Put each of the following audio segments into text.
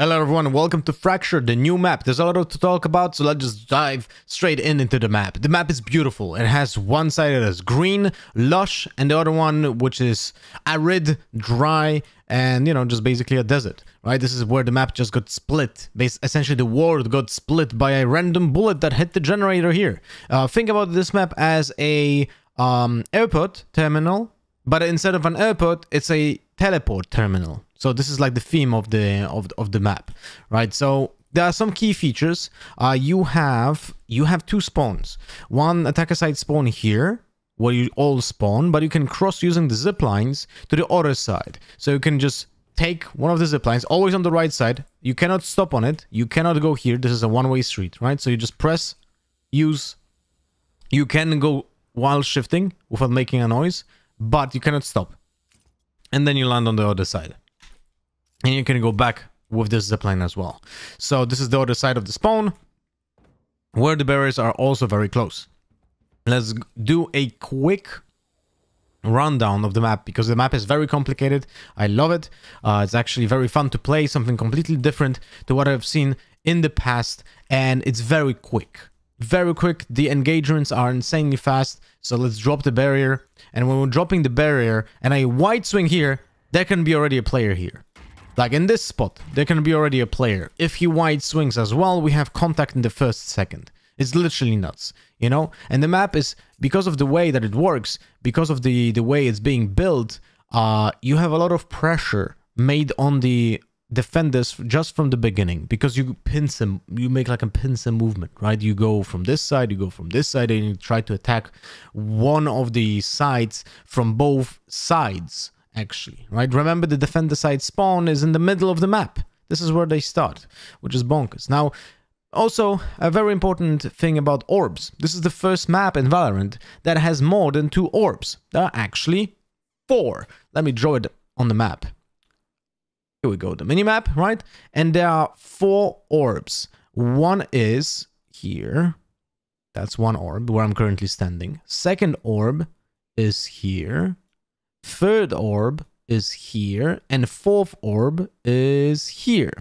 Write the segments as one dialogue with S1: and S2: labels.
S1: Hello everyone, welcome to Fracture, the new map. There's a lot to talk about, so let's just dive straight in into the map. The map is beautiful. It has one side that is green, lush, and the other one which is arid, dry, and you know, just basically a desert, right? This is where the map just got split. Essentially, the world got split by a random bullet that hit the generator here. Uh, think about this map as a um, airport terminal, but instead of an airport, it's a teleport terminal. So this is like the theme of the of, of the map, right? So there are some key features. Uh, you have you have two spawns. One attacker side spawn here, where you all spawn, but you can cross using the zip lines to the other side. So you can just take one of the zip lines, always on the right side. You cannot stop on it. You cannot go here. This is a one-way street, right? So you just press, use. You can go while shifting without making a noise, but you cannot stop. And then you land on the other side and you can go back with this zipline as well. So this is the other side of the spawn, where the barriers are also very close. Let's do a quick rundown of the map because the map is very complicated. I love it. Uh, it's actually very fun to play, something completely different to what I've seen in the past, and it's very quick. Very quick. The engagements are insanely fast. So let's drop the barrier. And when we're dropping the barrier and a wide swing here, there can be already a player here. Like in this spot, there can be already a player. If he wide swings as well, we have contact in the first second. It's literally nuts, you know? And the map is, because of the way that it works, because of the, the way it's being built, uh, you have a lot of pressure made on the defenders just from the beginning because you pincer you make like a pincer movement right you go from this side you go from this side and you try to attack one of the sides from both sides actually, right? Remember the defender side spawn is in the middle of the map. This is where they start, which is bonkers. Now, also, a very important thing about orbs. This is the first map in Valorant that has more than two orbs. There are actually four. Let me draw it on the map. Here we go, the mini-map, right? And there are four orbs. One is here. That's one orb where I'm currently standing. Second orb is here. Third orb is here and fourth orb is here.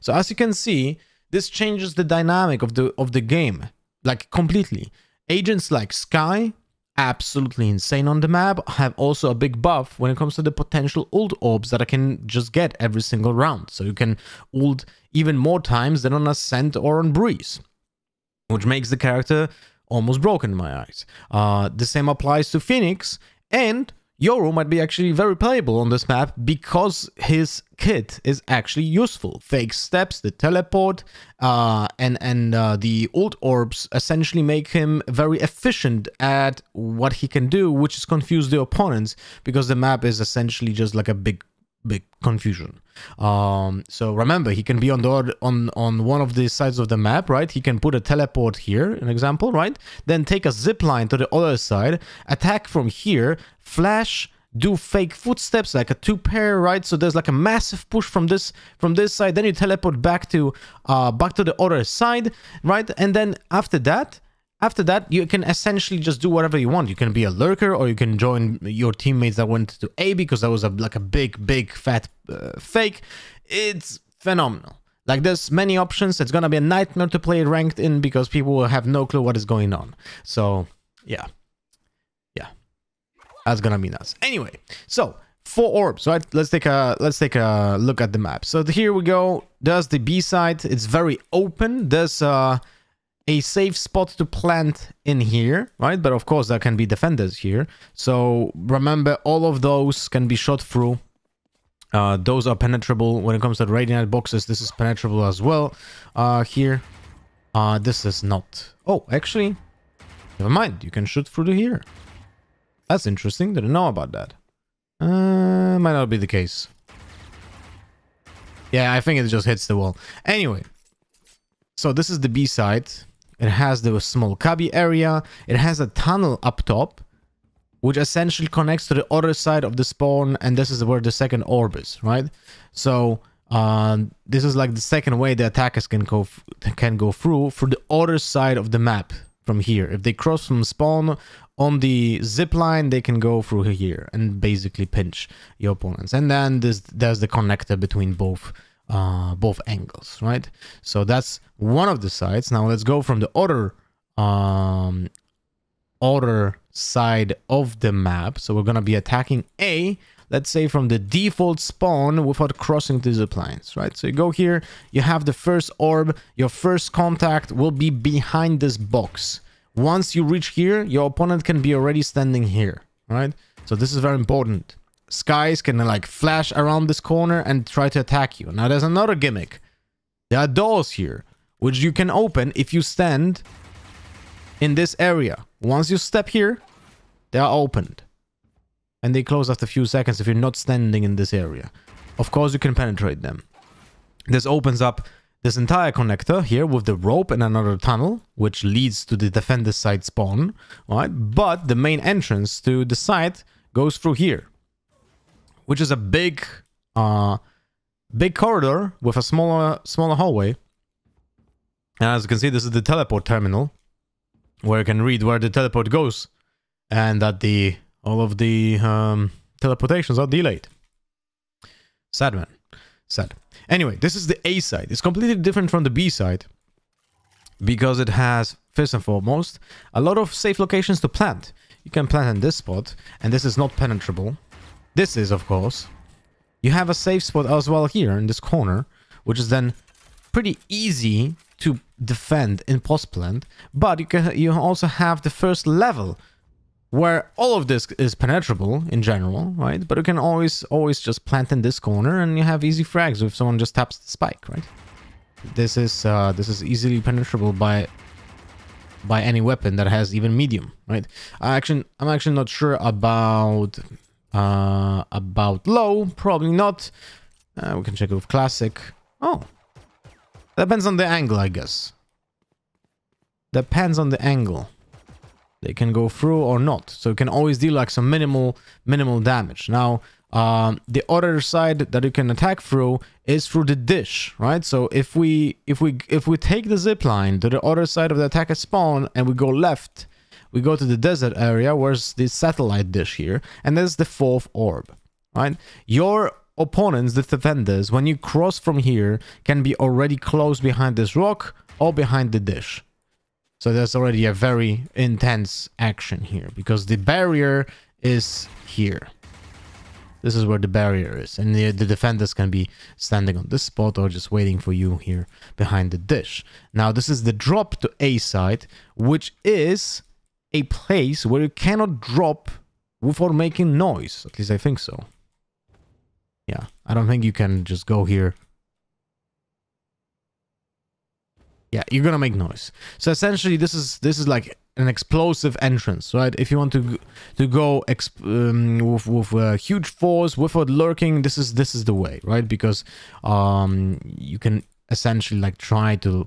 S1: So as you can see, this changes the dynamic of the of the game like completely. Agents like Skye, absolutely insane on the map, have also a big buff when it comes to the potential ult orbs that I can just get every single round. So you can ult even more times than on Ascent or on Breeze, which makes the character almost broken in my eyes. Uh, the same applies to Phoenix and Yoru might be actually very playable on this map because his kit is actually useful. Fake steps, the teleport, uh, and and uh, the ult orbs essentially make him very efficient at what he can do, which is confuse the opponents because the map is essentially just like a big big confusion. Um, so remember, he can be on the on on one of the sides of the map, right? He can put a teleport here, an example, right? Then take a zip line to the other side, attack from here, flash, do fake footsteps like a two pair right so there's like a massive push from this from this side then you teleport back to uh back to the other side right and then after that after that, you can essentially just do whatever you want. You can be a lurker or you can join your teammates that went to A because that was a, like a big, big, fat uh, fake. It's phenomenal. Like there's many options. It's going to be a nightmare to play ranked in because people will have no clue what is going on. So yeah, yeah, that's going to be nuts. Anyway, so four orbs right let's take a let's take a look at the map so here we go there's the b side it's very open there's uh a safe spot to plant in here, right? But of course, there can be defenders here. So remember, all of those can be shot through. Uh, those are penetrable. When it comes to Radianite boxes, this is penetrable as well. Uh, here, uh, this is not. Oh, actually, never mind. You can shoot through to here. That's interesting. Didn't know about that. Uh, might not be the case. Yeah, I think it just hits the wall. Anyway, so this is the B side. It has the small cubby area. It has a tunnel up top, which essentially connects to the other side of the spawn. And this is where the second orb is, right? So uh, this is like the second way the attackers can go can go through for the other side of the map from here. If they cross from spawn on the zip line, they can go through here and basically pinch your opponents. And then this, there's the connector between both uh, both angles, right? So that's one of the sides. Now let's go from the other um, other side of the map. So we're gonna be attacking A, let's say from the default spawn without crossing the zip lines, right? So you go here, you have the first orb, your first contact will be behind this box. Once you reach here, your opponent can be already standing here, right? So this is very important. Skyes can like flash around this corner and try to attack you. Now there's another gimmick. There are doors here, which you can open if you stand in this area. Once you step here, they are opened. And they close after a few seconds if you're not standing in this area. Of course, you can penetrate them. This opens up this entire connector here with the rope and another tunnel, which leads to the defender side spawn, right? But the main entrance to the site goes through here which is a big, uh, big corridor with a smaller, smaller hallway. And as you can see, this is the teleport terminal, where you can read where the teleport goes, and that the all of the um, teleportations are delayed. Sad man, sad. Anyway, this is the A side. It's completely different from the B side because it has first and foremost a lot of safe locations to plant. You can plant in this spot, and this is not penetrable. This is, of course. You have a safe spot as well here in this corner, which is then pretty easy to defend in post plant. But you can you also have the first level where all of this is penetrable in general, right? But you can always always just plant in this corner and you have easy frags if someone just taps the spike, right? This is uh, this is easily penetrable by by any weapon that has even medium, right? I actually I'm actually not sure about uh, about low, probably not. Uh, we can check it with classic. Oh, depends on the angle, I guess. Depends on the angle. They can go through or not. So you can always deal like some minimal, minimal damage. Now, um, the other side that you can attack through is through the dish, right? So if we if we if we take the zip line to the other side of the attacker spawn and we go left, we go to the desert area, where's the satellite dish here, and there's the fourth orb, right? Your opponents, the defenders, when you cross from here, can be already close behind this rock or behind the dish. So there's already a very intense action here because the barrier is here. This is where the barrier is. And the, the, defenders can be standing on this spot or just waiting for you here behind the dish. Now, this is the drop to A side, which is a place where you cannot drop without making noise. At least I think so. Yeah, I don't think you can just go here. Yeah, you're gonna make noise. So essentially, this is this is like an explosive entrance, right? If you want to to go um, with with huge force without lurking, this is this is the way, right? Because um, you can essentially like try to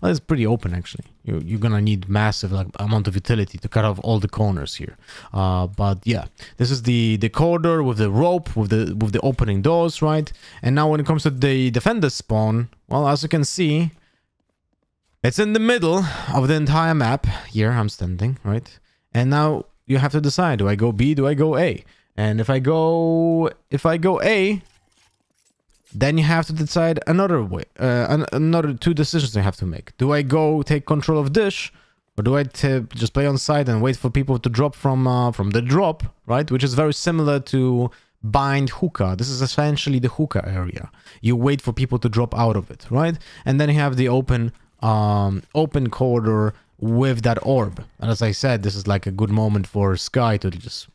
S1: well, it's pretty open actually. You're, you're gonna need massive like amount of utility to cut off all the corners here. Uh, but yeah, this is the the corridor with the rope with the with the opening doors, right? And now when it comes to the defender spawn, well, as you can see, it's in the middle of the entire map. Here I'm standing, right? And now you have to decide: do I go B? Do I go A? And if I go if I go A, then you have to decide another way, uh, another two decisions you have to make. Do I go take control of dish, or do I just play on side and wait for people to drop from uh, from the drop, right? Which is very similar to bind hookah. This is essentially the hookah area. You wait for people to drop out of it, right? And then you have the open um, open corridor with that orb. And as I said, this is like a good moment for Skye to just,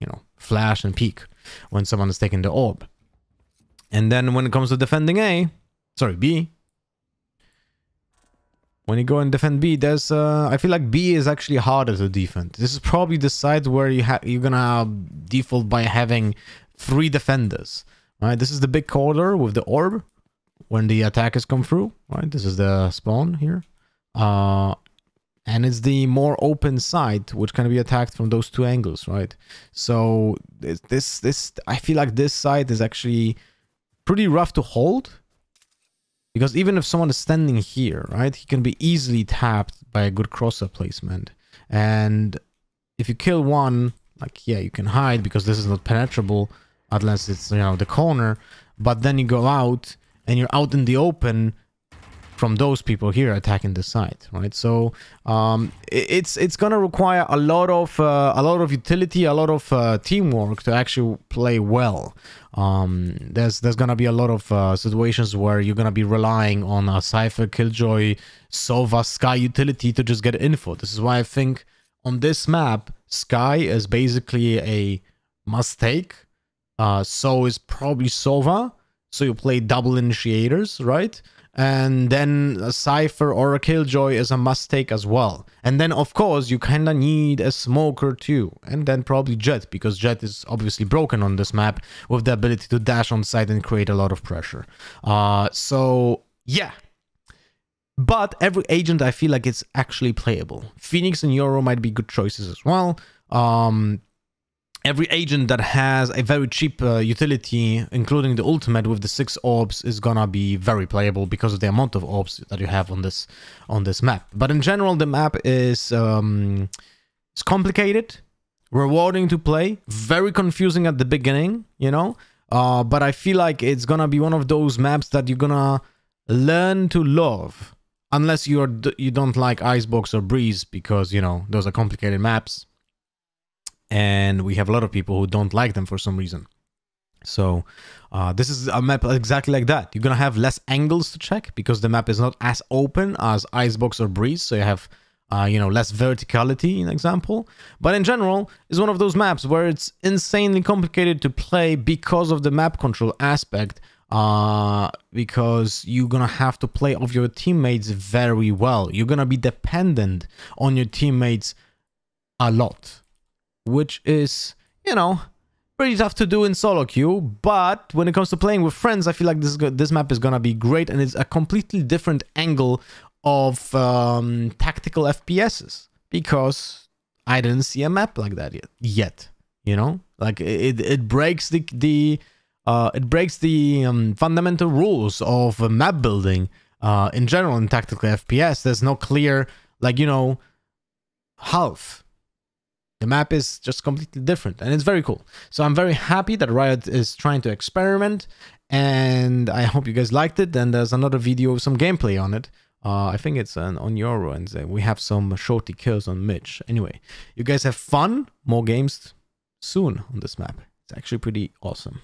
S1: you know, flash and peek when someone is taking the orb. And then when it comes to defending A, sorry, B, when you go and defend B, there's uh, I feel like B is actually harder to defend. This is probably the side where you have you're gonna default by having three defenders. Right, this is the big corridor with the orb when the attackers come through. Right, this is the spawn here. Uh, and it's the more open side which can be attacked from those two angles, right? So this this I feel like this side is actually pretty rough to hold. Because even if someone is standing here, right, he can be easily tapped by a good crosshair placement. And if you kill one, like, yeah, you can hide because this is not penetrable unless it's, you know, the corner. but then you go out and you're out in the open from those people here attacking the site, right? So um, it's it's gonna require a lot of uh, a lot of utility, a lot of uh, teamwork to actually play well. Um, there's there's gonna be a lot of uh, situations where you're gonna be relying on a Cypher, Killjoy, Sova, Skye utility to just get info. This is why I think on this map, Skye is basically a must take. Uh, so is probably Sova. So you play double initiators, right? And then a Cypher or a Killjoy is a must take as well. And then, of course, you kind of need a Smoker too. And then probably Jet, because Jet is obviously broken on this map with the ability to dash on site and create a lot of pressure. Uh, so, yeah. But every agent, I feel like it's actually playable. Phoenix and Yoru might be good choices as well. Um, every agent that has a very cheap uh, utility, including the ultimate with the six orbs, is gonna be very playable because of the amount of orbs that you have on this on this map. But in general, the map is um, it's complicated, rewarding to play, very confusing at the beginning, you know. Uh, but I feel like it's gonna be one of those maps that you're gonna learn to love, unless you're you don't like Icebox or Breeze because you know those are complicated maps and we have a lot of people who don't like them for some reason. So uh, this is a map exactly like that. You're gonna have less angles to check because the map is not as open as Icebox or Breeze, so you have uh, you know less verticality in example. But in general, it's one of those maps where it's insanely complicated to play because of the map control aspect. Uh, because you're gonna have to play off your teammates very well. You're gonna be dependent on your teammates a lot which is, you know, pretty tough to do in solo queue. But when it comes to playing with friends, I feel like this this map is gonna be great, and it's a completely different angle of um, tactical FPSs because I didn't see a map like that yet. Yet, you know, like it it breaks the the uh, it breaks the um, fundamental rules of map building uh, in general in tactical FPS. There's no clear like you know half the map is just completely different and it's very cool. So I'm very happy that Riot is trying to experiment and I hope you guys liked it. And there's another video of some gameplay on it. Uh, I think it's on, on Yoru and uh, we have some shorty kills on Mitch. Anyway, you guys have fun. More games soon on this map. It's actually pretty awesome.